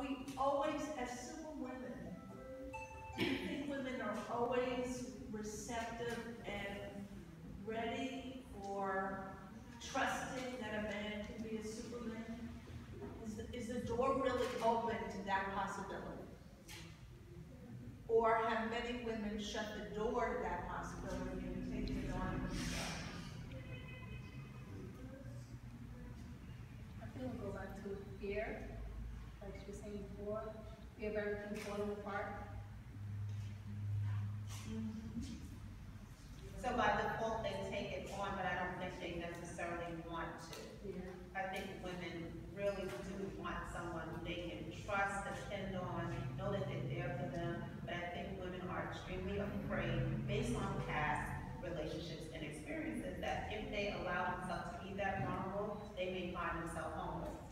we always, as civil women, think women are always receptive and ready or trusting that a man can be a superman? Is, the- is the door really open to that possibility? Or have many women shut the door to that possibility and taken it on themselves? I think we'll go back to fear, like she was saying before, fear of everything falling apart. So by default, they take it on, but I don't think they necessarily want to. Yeah. I think women really do want someone who they can trust, depend on, know that they're there for them. But I think women are extremely afraid, based on past relationships and experiences, that if they allow themselves to be that vulnerable, they may find themselves homeless.